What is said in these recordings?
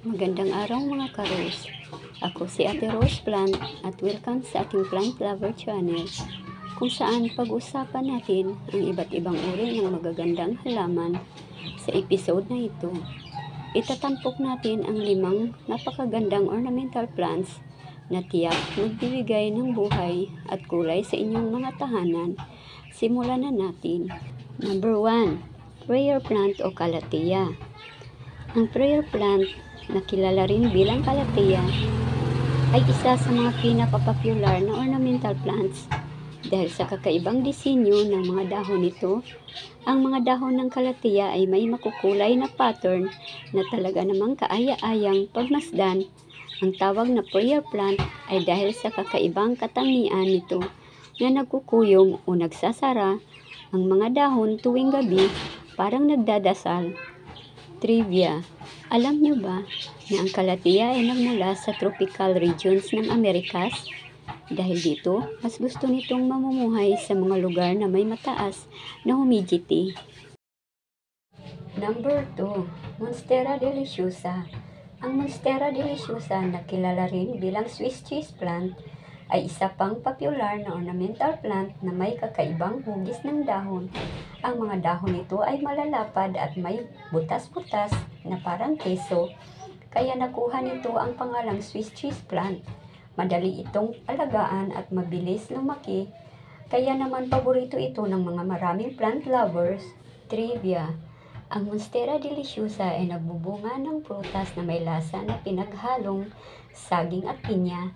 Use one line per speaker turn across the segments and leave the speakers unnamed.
Magandang araw mga karos. Ako si Ate Rose Plant at welcome sa ating Plant Lover Channel kung saan pag-usapan natin ang iba't ibang uri ng magagandang halaman sa episode na ito. Itatampok natin ang limang napakagandang ornamental plants na tiyak magbibigay ng buhay at kulay sa inyong mga tahanan. Simulan na natin. Number 1. Prayer plant o kalatia. Ang prayer plant na kilala rin bilang kalatia ay isa sa mga pinaka-popular na ornamental plants dahil sa kakaibang disenyo ng mga dahon nito. Ang mga dahon ng kalatia ay may makukulay na pattern na talaga namang kaaya-ayang pagmasdan. Ang tawag na prayer plant ay dahil sa kakaibang katangian nito na nagkukuyong o nagsasara ang mga dahon tuwing gabi parang nagdadasal. Trivia. Alam nyo ba na ang kalatia ay nagmula sa tropical regions ng Amerikas? Dahil dito, mas gusto nitong mamumuhay sa mga lugar na may mataas na humidity. Number 2. Monstera deliciosa. Ang Monstera deliciosa na kilala rin bilang Swiss cheese plant ay isa pang popular na ornamental plant na may kakaibang hugis ng dahon. Ang mga dahon nito ay malalapad at may butas-butas na parang keso, kaya nakuha nito ang pangalang Swiss cheese plant. Madali itong alagaan at mabilis lumaki, kaya naman paborito ito ng mga maraming plant lovers. Trivia ang Monstera deliciosa ay nagbubunga ng prutas na may lasa na pinaghalong saging at pinya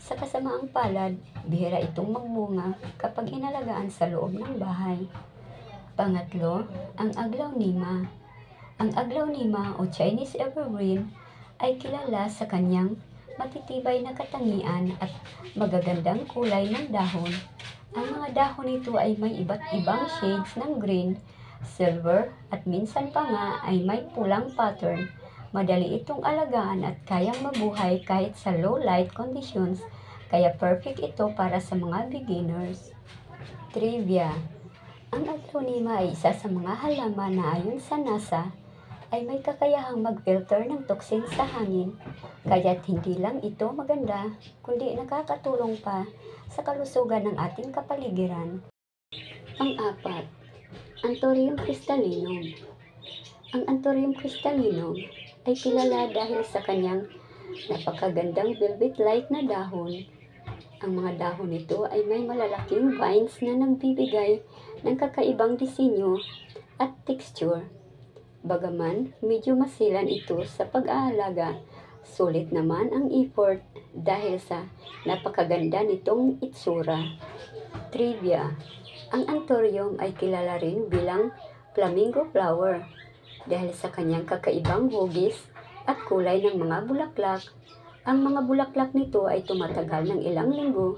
sa kasamaang palad, bihira itong magbunga kapag inalagaan sa loob ng bahay. Pangatlo, ang aglaw nima. Ang aglaw nima o Chinese evergreen ay kilala sa kanyang matitibay na katangian at magagandang kulay ng dahon. Ang mga dahon nito ay may iba't ibang shades ng green, silver at minsan pa nga ay may pulang pattern Madali itong alagaan at kayang mabuhay kahit sa low light conditions, kaya perfect ito para sa mga beginners. Trivia Ang agronema ay isa sa mga halaman na ayon sa NASA ay may kakayahang mag-filter ng toxin sa hangin, kaya't hindi lang ito maganda, kundi nakakatulong pa sa kalusugan ng ating kapaligiran. Ang apat, Anthurium crystallinum. Ang Anthurium crystallinum ay kilala dahil sa kanyang napakagandang velvet-like na dahon. Ang mga dahon nito ay may malalaking vines na nagbibigay ng kakaibang disenyo at texture. Bagaman, medyo masilan ito sa pag-aalaga, sulit naman ang effort dahil sa napakaganda nitong itsura. Trivia Ang anthurium ay kilala rin bilang flamingo flower dahil sa kanyang kakaibang hugis at kulay ng mga bulaklak. Ang mga bulaklak nito ay tumatagal ng ilang linggo,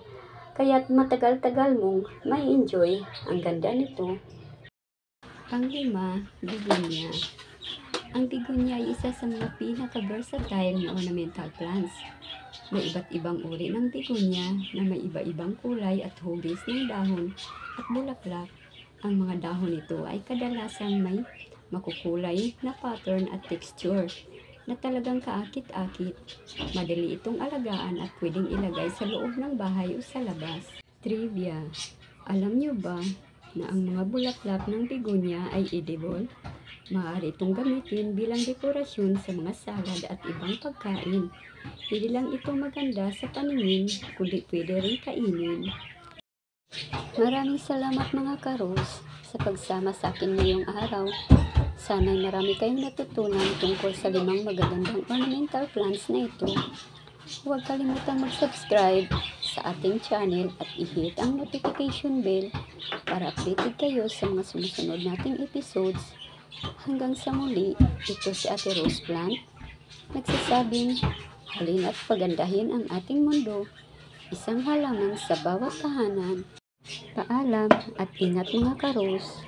kaya't matagal-tagal mong may enjoy ang ganda nito. Panglima, begonia. Ang begonia ay isa sa mga pinaka-versatile na ornamental plants. May iba't ibang uri ng begonia na may iba-ibang kulay at hugis ng dahon at bulaklak. Ang mga dahon nito ay kadalasan may makukulay na pattern at texture na talagang kaakit-akit. Madali itong alagaan at pwedeng ilagay sa loob ng bahay o sa labas. Trivia Alam niyo ba na ang mga bulaklak ng begonia ay edible? Maaari itong gamitin bilang dekorasyon sa mga salad at ibang pagkain. Hindi lang ito maganda sa paningin, kundi pwede rin kainin. Maraming salamat mga karos sa pagsama sa akin ngayong araw. Sana'y marami kayong natutunan tungkol sa limang magagandang ornamental plants na ito. Huwag kalimutang mag-subscribe sa ating channel at i-hit ang notification bell para updated kayo sa mga sumusunod nating episodes. Hanggang sa muli, ito si Ate Rose Plant. Nagsasabing, halin at pagandahin ang ating mundo. Isang halaman sa bawat tahanan. Paalam at ingat mga karos.